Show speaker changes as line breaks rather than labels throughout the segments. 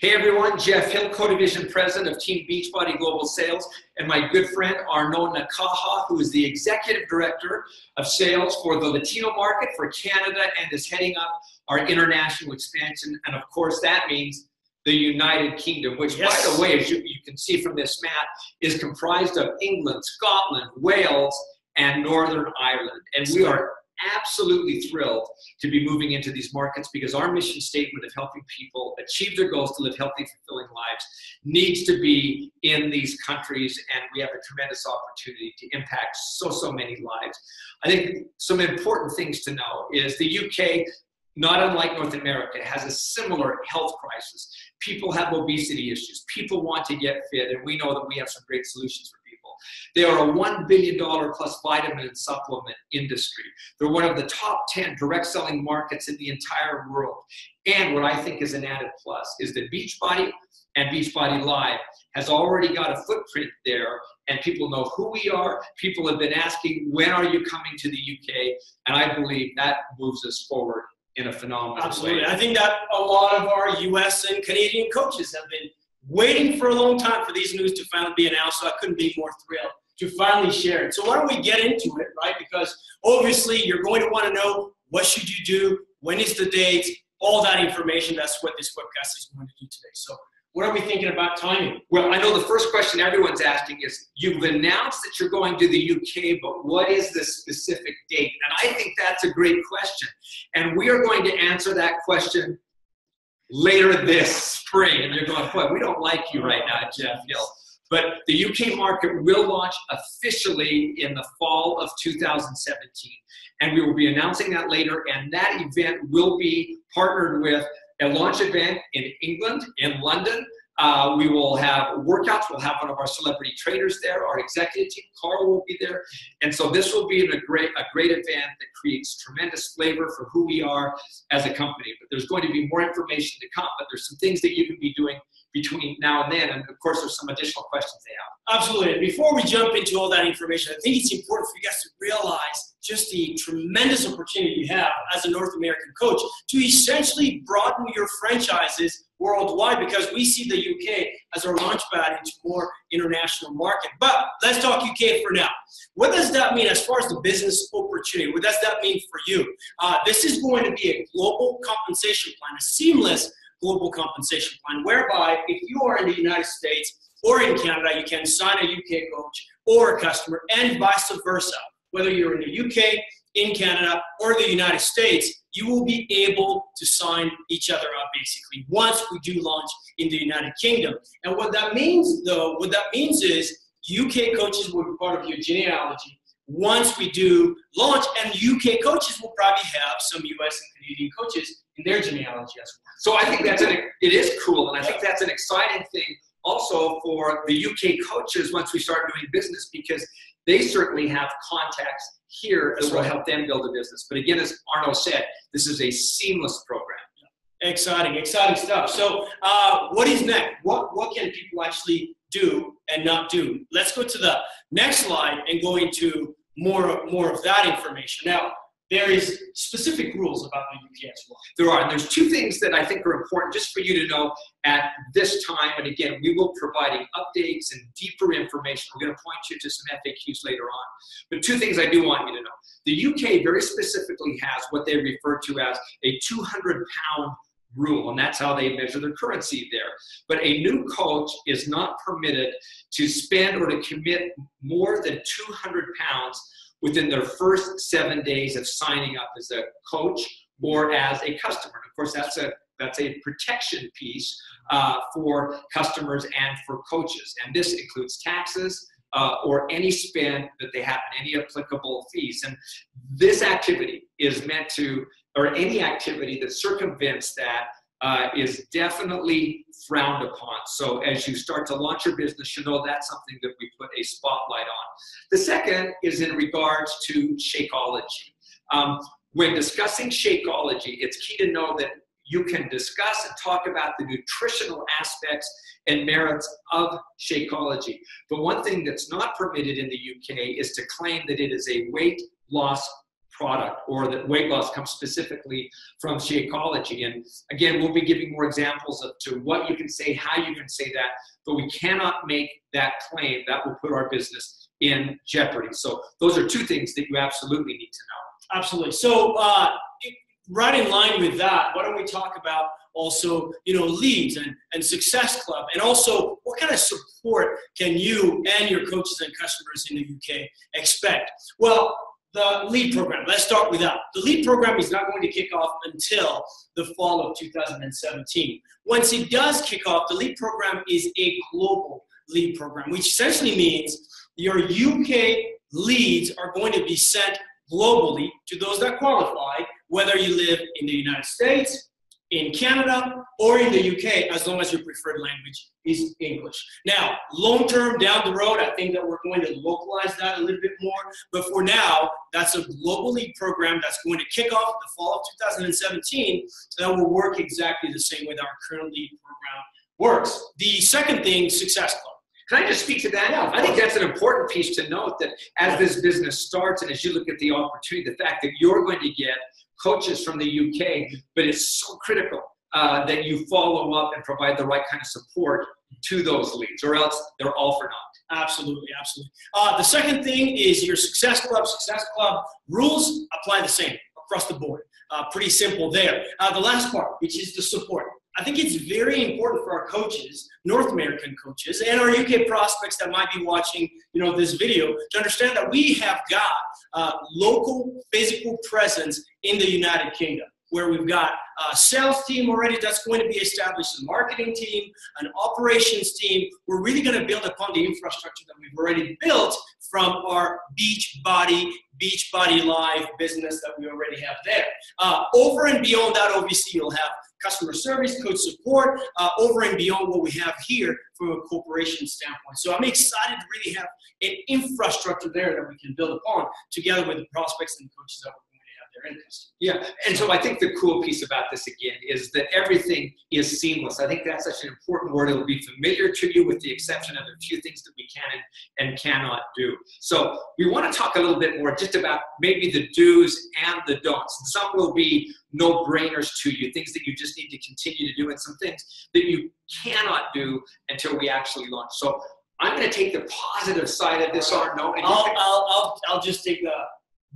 Hey everyone, Jeff Hill, Co-Division President of Team Beachbody Global Sales, and my good friend Arnaud Nakaha, who is the Executive Director of Sales for the Latino market for Canada and is heading up our international expansion. And of course, that means the United Kingdom, which, yes. by the way, as you, you can see from this map, is comprised of England, Scotland, Wales, and Northern Ireland. And we are absolutely thrilled to be moving into these markets because our mission statement of helping people achieve their goals to live healthy, fulfilling lives needs to be in these countries, and we have a tremendous opportunity to impact so, so many lives. I think some important things to know is the UK not unlike North America, has a similar health crisis. People have obesity issues. People want to get fit, and we know that we have some great solutions for they are a $1 billion plus vitamin and supplement industry. They're one of the top 10 direct selling markets in the entire world. And what I think is an added plus is that Beachbody and Beachbody Live has already got a footprint there and people know who we are. People have been asking, when are you coming to the UK? And I believe that moves us forward in a phenomenal
Absolutely.
way.
I think that a lot of our US and Canadian coaches have been waiting for a long time for these news to finally be announced, so I couldn't be more thrilled to finally share it. So why don't we get into it, right? Because obviously you're going to want to know what should you do, when is the date, all that information. That's what this webcast is going to do today. So what are we thinking about timing?
Well, I know the first question everyone's asking is you've announced that you're going to the UK, but what is the specific date? And I think that's a great question. And we are going to answer that question later this spring. And you're going, boy, we don't like you right now, Jeff Hill. But the UK market will launch officially in the fall of 2017. And we will be announcing that later. And that event will be partnered with a launch event in England, in London, uh, we will have workouts. We'll have one of our celebrity trainers there. Our executive team, Carl, will be there. And so this will be a great, a great event that creates tremendous flavor for who we are as a company. But there's going to be more information to come. But there's some things that you can be doing between now and then. And of course, there's some additional questions they have.
Absolutely. Before we jump into all that information, I think it's important for you guys to realize just the tremendous opportunity you have as a North American coach to essentially broaden your franchises worldwide because we see the UK as our launchpad into more international market. But let's talk UK for now. What does that mean as far as the business opportunity? What does that mean for you? Uh, this is going to be a global compensation plan, a seamless global compensation plan, whereby if you are in the United States or in Canada, you can sign a UK coach or a customer and vice versa. Whether you're in the UK, in Canada, or the United States, you will be able to sign each other up basically once we do launch in the United Kingdom. And what that means though, what that means is UK coaches will be part of your genealogy once we do launch, and UK coaches will probably have some US and Canadian coaches in their genealogy as well.
So I think that's an, it is cool, and I think that's an exciting thing also for the UK coaches once we start doing business because they certainly have contacts here that will help them build a business. But again, as Arnaud said, this is a seamless program.
Exciting, exciting stuff. So, uh, what is next? What what can people actually do and not do? Let's go to the next slide and go into more more of that information. Now, there is specific rules about the as well.
There are, and there's two things that I think are important just for you to know at this time. And again, we will providing updates and deeper information. We're going to point you to some FAQs later on. But two things I do want you to know. The UK very specifically has what they refer to as a 200 pound rule, and that's how they measure their currency there. But a new coach is not permitted to spend or to commit more than 200 pounds within their first seven days of signing up as a coach or as a customer. And of course, that's a that's a protection piece uh, for customers and for coaches. And this includes taxes uh, or any spend that they have, any applicable fees. And this activity is meant to, or any activity that circumvents that uh, is definitely frowned upon. So as you start to launch your business, you know that's something that we put a spotlight on. The second is in regards to Shakeology. Um, when discussing Shakeology, it's key to know that you can discuss and talk about the nutritional aspects and merits of Shakeology. But one thing that's not permitted in the UK is to claim that it is a weight loss product or that weight loss comes specifically from Shakeology. And again, we'll be giving more examples of to what you can say, how you can say that, but we cannot make that claim that will put our business in jeopardy. So those are two things that you absolutely need to know.
Absolutely. So uh, right in line with that, why don't we talk about also, you know, leads and, and success club, and also what kind of support can you and your coaches and customers in the UK expect? Well, the lead program. Let's start with that. The lead program is not going to kick off until the fall of 2017. Once it does kick off, the lead program is a global lead program, which essentially means your UK leads are going to be sent globally to those that qualify, whether you live in the United States, in Canada, or in the UK, as long as your preferred language is English. Now, long term down the road, I think that we're going to localize that a little bit more. But for now, that's a global league program that's going to kick off the fall of 2017 that will work exactly the same way that our current lead program works. The second thing, Success Club.
Can I just speak to that?
Yeah,
I think that's an important piece to note that as this business starts and as you look at the opportunity, the fact that you're going to get coaches from the UK, but it's so critical uh, that you follow up and provide the right kind of support to those leads, or else they're all for naught.
Absolutely, absolutely. Uh, the second thing is your Success Club. Success Club rules apply the same across the board. Uh, pretty simple there. Uh, the last part, which is the support. I think it's very important for our coaches, North American coaches, and our UK prospects that might be watching, you know, this video to understand that we have got uh, local physical presence in the United Kingdom where we've got a sales team already that's going to be established, a marketing team, an operations team. We're really going to build upon the infrastructure that we've already built from our Beachbody, Beachbody Live business that we already have there. Uh, over and beyond that, obviously, you'll have customer service, coach support, uh, over and beyond what we have here from a corporation standpoint. So I'm excited to really have an infrastructure there that we can build upon together with the prospects and coaches that we're their.
Yeah, and so I think the cool piece about this again is that everything is seamless. I think that's such an important word. It'll be familiar to you with the exception of a few things that we can and cannot do. So we want to talk a little bit more just about maybe the do's and the don'ts. And some will be no-brainers to you, things that you just need to continue to do, and some things that you cannot do until we actually launch. So I'm going to take the positive side of this, Arnaud.
I'll, I'll, I'll, I'll just take the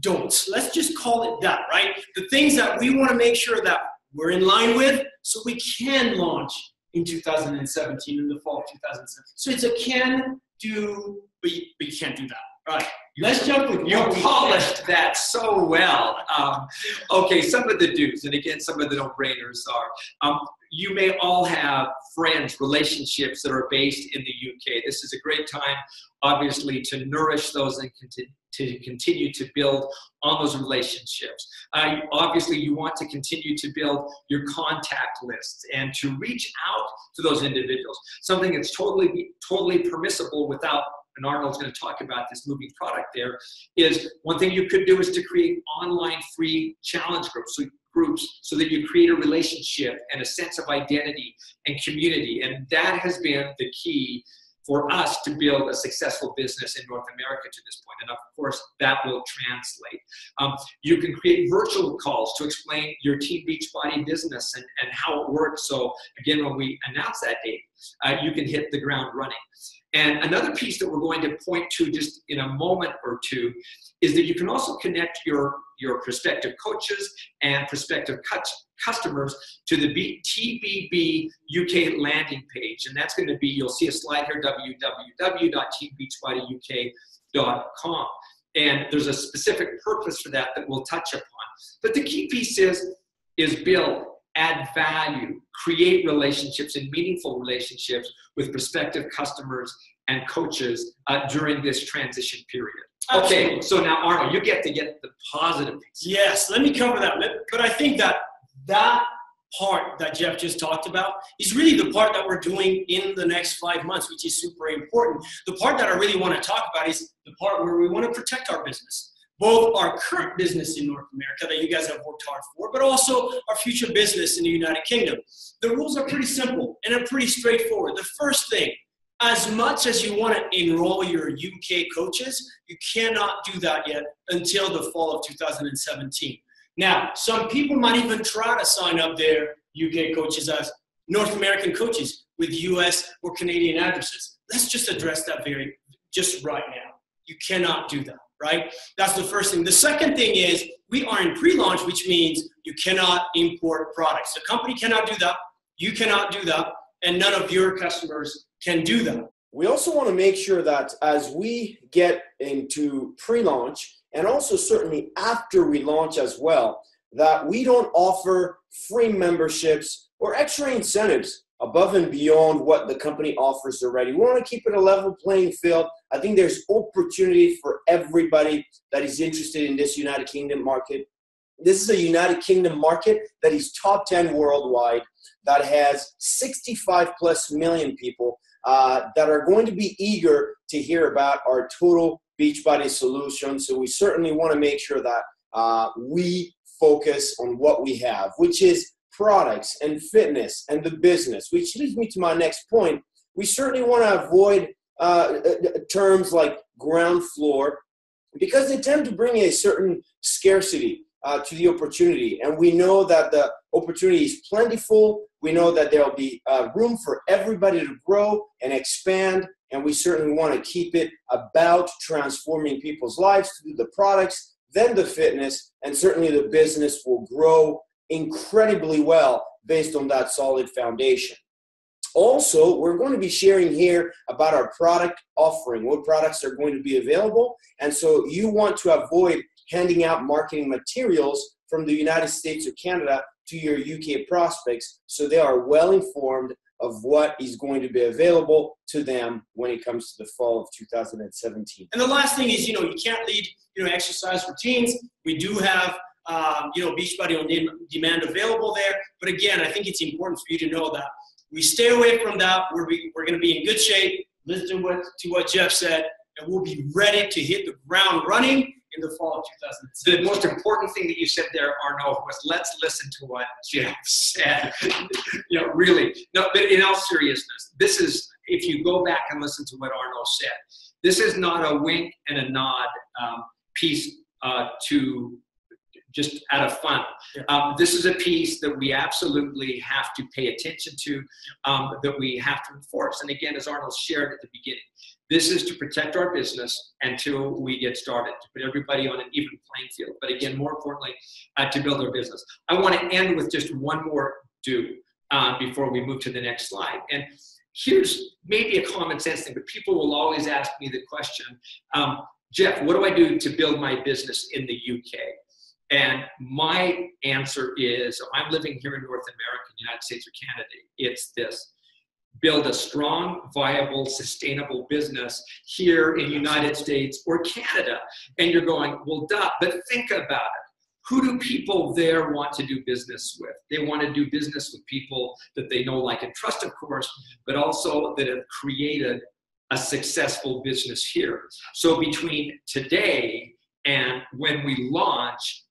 don'ts. Let's just call it that, right? The things that we want to make sure that we're in line with so we can launch in 2017, in the fall of 2017. So it's a can do, but you, but you can't do that. Right. Let's jump with
You polished that so well. Um, okay, some of the do's, and again, some of the no-brainers are. Um, you may all have friends, relationships that are based in the UK. This is a great time, obviously, to nourish those and continue to continue to build on those relationships. Uh, obviously, you want to continue to build your contact lists and to reach out to those individuals. Something that's totally totally permissible without and Arnaud's going to talk about this moving product there, is one thing you could do is to create online free challenge groups. So groups so that you create a relationship and a sense of identity and community. And that has been the key for us to build a successful business in North America to this point. And of course, that will translate. Um, you can create virtual calls to explain your Team Beachbody business and, and how it works. So again, when we announce that date, uh, you can hit the ground running. And another piece that we're going to point to just in a moment or two is that you can also connect your, your prospective coaches and prospective customers to the TBB UK landing page. And that's going to be, you'll see a slide here, www.teambeachbodyuk.com. And there's a specific purpose for that that we'll touch upon. But the key piece is, is build, add value, create relationships and meaningful relationships with prospective customers and coaches uh, during this transition period.
Absolutely.
Okay, so now Arnaud, you get to get the positive piece.
Yes, let me cover that. But I think that that part that Jeff just talked about is really the part that we're doing in the next five months, which is super important. The part that I really want to talk about is the part where we want to protect our business. Both our current business in North America that you guys have worked hard for, but also our future business in the United Kingdom. The rules are pretty simple and they're pretty straightforward. The first thing as much as you want to enroll your UK coaches, you cannot do that yet until the fall of 2017. Now, some people might even try to sign up their UK coaches as North American coaches with US or Canadian addresses. Let's just address that very just right now. You cannot do that, right? That's the first thing. The second thing is we are in pre-launch, which means you cannot import products. The company cannot do that. You cannot do that, and none of your customers can do that.
We also want to make sure that as we get into pre-launch and also certainly after we launch as well, that we don't offer free memberships or extra incentives above and beyond what the company offers already. We want to keep it a level playing field. I think there's opportunity for everybody that is interested in this United Kingdom market. This is a United Kingdom market that is top 10 worldwide, that has 65 plus million people uh, that are going to be eager to hear about our total Beachbody solution. So we certainly want to make sure that uh, we focus on what we have, which is products and fitness and the business, which leads me to my next point. We certainly want to avoid uh, uh, terms like ground floor because they tend to bring a certain scarcity uh, to the opportunity. And we know that the opportunity is plentiful. We know that there'll be uh, room for everybody to grow and expand. And we certainly want to keep it about transforming people's lives through the products, then the fitness, and certainly the business will grow incredibly well based on that solid foundation. Also, we're going to be sharing here about our product offering, what products are going to be available. And so you want to avoid handing out marketing materials from the United States or Canada to your UK prospects so they are well informed of what is going to be available to them when it comes to the fall of 2017.
And the last thing is, you know, you can't lead, you know, exercise routines. We do have um, you know, Beachbody on demand available there. But again, I think it's important for you to know that we stay away from that. We're, we're going to be in good shape. Listen to what, to what Jeff said, and we'll be ready to hit the ground running in the fall of 2006.
The most important thing that you said there, Arnaud, was let's listen to what Jeff said. you know, really. No, but in all seriousness, this is, if you go back and listen to what Arnaud said, this is not a wink and a nod um, piece uh, to just out of fun. Yeah. Um, this is a piece that we absolutely have to pay attention to, um, that we have to enforce. And again, as Arnaud shared at the beginning, this is to protect our business until we get started, to put everybody on an even playing field. But again, more importantly, uh, to build our business. I want to end with just one more do uh, before we move to the next slide. And here's maybe a common sense thing, but people will always ask me the question, um, Jeff, what do I do to build my business in the UK? And my answer is I'm living here in North America, United States or Canada, it's this build a strong, viable, sustainable business here in United States or Canada. And you're going, well, duh, but think about it. Who do people there want to do business with? They want to do business with people that they know, like, and trust, of course, but also that have created a successful business here. So between today and when we launch,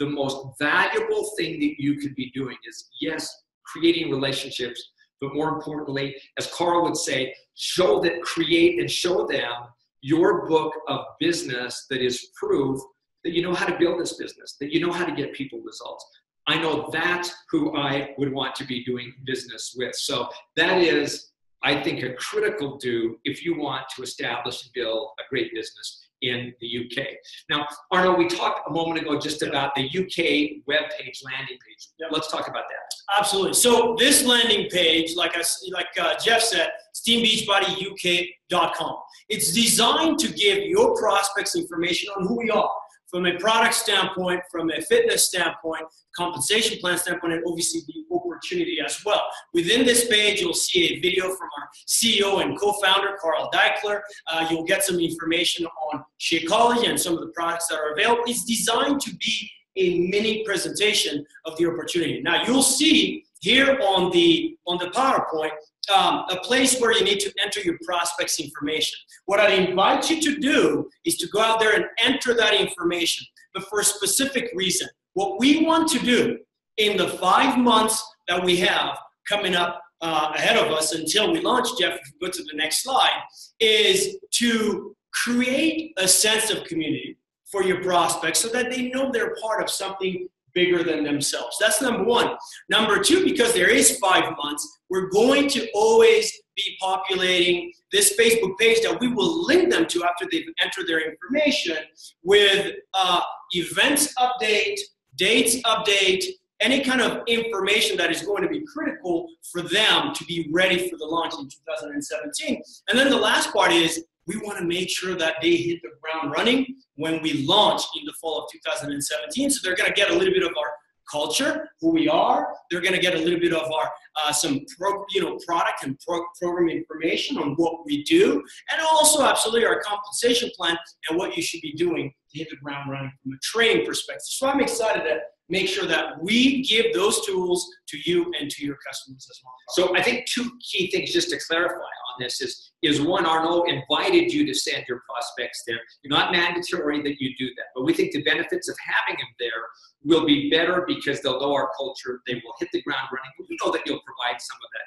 the most valuable thing that you could be doing is yes, creating relationships, but more importantly, as Carl would say, show that create and show them your book of business that is proof that you know how to build this business, that you know how to get people results. I know that's who I would want to be doing business with. So that is, I think, a critical do if you want to establish and build a great business in the UK. Now, Arnaud, we talked a moment ago just about the UK web page landing page. Yep. Let's talk about that.
Absolutely. So this landing page, like I, like uh, Jeff said, teambeachbodyuk.com. It's designed to give your prospects information on who we are from a product standpoint, from a fitness standpoint, compensation plan standpoint, and obviously the opportunity as well. Within this page, you'll see a video from our CEO and co-founder, Carl Daikeler. Uh, you'll get some information on Shakeology and some of the products that are available. It's designed to be a mini presentation of the opportunity. Now you'll see here on the on the PowerPoint um, a place where you need to enter your prospects information. What I invite you to do is to go out there and enter that information, but for a specific reason. What we want to do in the five months that we have coming up uh, ahead of us until we launch, Jeff, if we go to the next slide, is to create a sense of community for your prospects so that they know they're part of something bigger than themselves. That's number one. Number two, because there is five months, we're going to always be populating this Facebook page that we will link them to after they've entered their information with uh, events update, dates update, any kind of information that is going to be critical for them to be ready for the launch in 2017. And then the last part is we want to make sure that they hit the ground running when we launch in the fall of 2017. So they're going to get a little bit of our culture, who we are. They're going to get a little bit of our uh, some pro, you know product and pro, program information on what we do, and also absolutely our compensation plan and what you should be doing to hit the ground running from a training perspective. So I'm excited to make sure that we give those tools to you and to your customers as well.
So I think two key things just to clarify on this is is one Arnaud invited you to send your prospects there. You're not mandatory that you do that, but we think the benefits of having them there will be better because they'll know our culture. They will hit the ground running. We know that you'll provide some of that.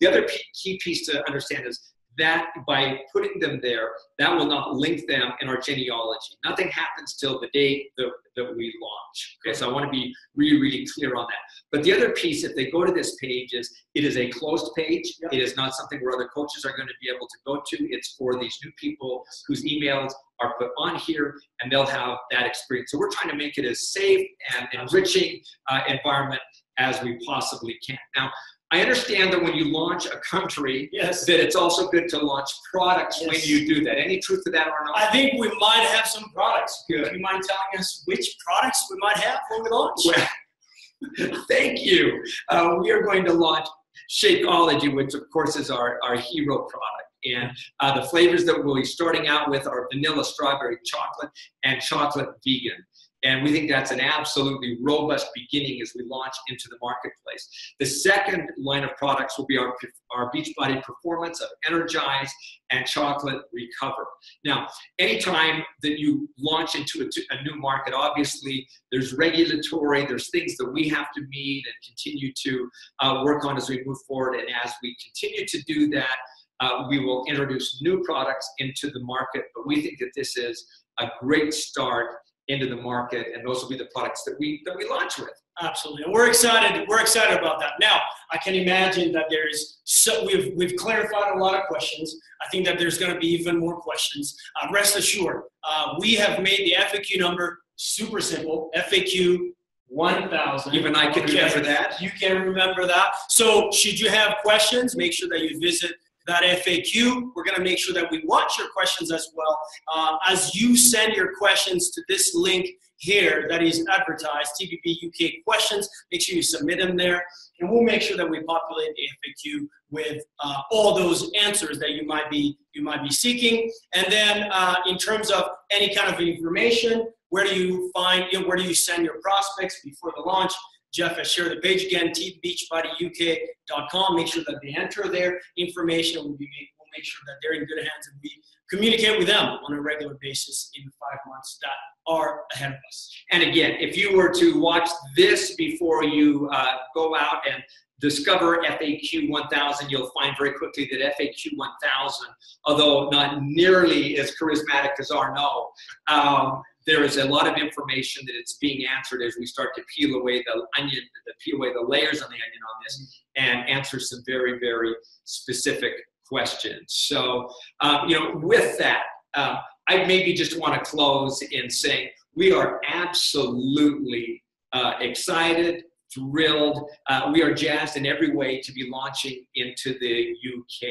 The other key piece to understand is that by putting them there, that will not link them in our genealogy. Nothing happens till the day that, that we launch. Okay, so I want to be really, really clear on that. But the other piece, if they go to this page, is it is a closed page. Yep. It is not something where other coaches are going to be able to go to. It's for these new people whose emails are put on here, and they'll have that experience. So we're trying to make it as safe and enriching uh, environment as we possibly can. Now, I understand that when you launch a country,
yes.
that it's also good to launch products yes. when you do that. Any truth to that or not?
I think we might have some products. Good. Do you mind telling us which products we might have when we launch?
Well, thank you. Uh, we are going to launch Shakeology, which of course is our, our hero product. And uh, the flavors that we'll be starting out with are vanilla, strawberry, chocolate, and chocolate vegan. And we think that's an absolutely robust beginning as we launch into the marketplace. The second line of products will be our, our Beachbody Performance of Energize and Chocolate Recover. Now, anytime that you launch into a, a new market, obviously there's regulatory, there's things that we have to meet and continue to uh, work on as we move forward. And as we continue to do that, uh, we will introduce new products into the market. But we think that this is a great start into the market, and those will be the products that we that we launch with.
Absolutely, and we're excited. We're excited about that. Now, I can imagine that there is so we've we've clarified a lot of questions. I think that there's going to be even more questions. Uh, rest assured, uh, we have made the FAQ number super simple. FAQ 1000.
Even I can okay. remember that.
You can remember that. So, should you have questions, make sure that you visit that FAQ. We're going to make sure that we watch your questions as well. Uh, as you send your questions to this link here that is advertised, TBB UK questions, make sure you submit them there. And we'll make sure that we populate the FAQ with uh, all those answers that you might be you might be seeking. And then uh, in terms of any kind of information, where do you find, you know, where do you send your prospects before the launch? Jeff has shared the page again, teambeachbodyuk.com. Make sure that they enter their information. We'll, be, we'll make sure that they're in good hands and we communicate with them on a regular basis in the five months that are ahead of us.
And again, if you were to watch this before you uh, go out and discover FAQ 1000, you'll find very quickly that FAQ 1000, although not nearly as charismatic as Arnaud, um, there is a lot of information that it's being answered as we start to peel away the onion, the peel away the layers on the onion on this, and answer some very, very specific questions. So, um, you know, with that, uh, I maybe just want to close in saying we are absolutely uh, excited, thrilled. Uh, we are jazzed in every way to be launching into the UK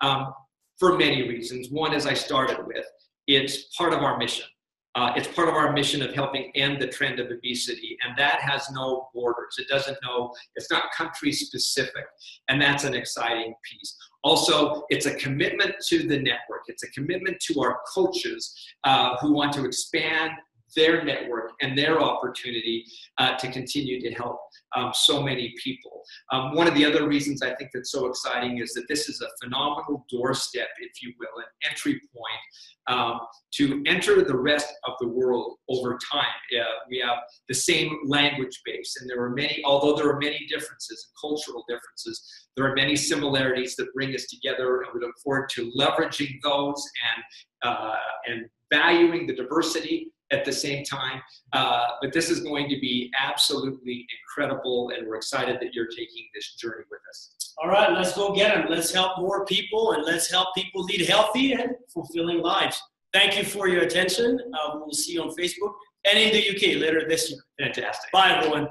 um, for many reasons. One, as I started with, it's part of our mission. Uh, it's part of our mission of helping end the trend of obesity, and that has no borders. It doesn't know, it's not country specific, and that's an exciting piece. Also, it's a commitment to the network, it's a commitment to our coaches uh, who want to expand their network and their opportunity uh, to continue to help um, so many people. Um, one of the other reasons I think that's so exciting is that this is a phenomenal doorstep, if you will, an entry point um, to enter the rest the world over time. Uh, we have the same language base, and there are many, although there are many differences and cultural differences, there are many similarities that bring us together, and we look forward to leveraging those and uh, and valuing the diversity at the same time. Uh, but this is going to be absolutely incredible, and we're excited that you're taking this journey with us.
All right, let's go get them. Let's help more people, and let's help people lead healthy and fulfilling lives. Thank you for your attention. Uh, we'll see you on Facebook and in the UK later this year.
Fantastic.
Bye, everyone.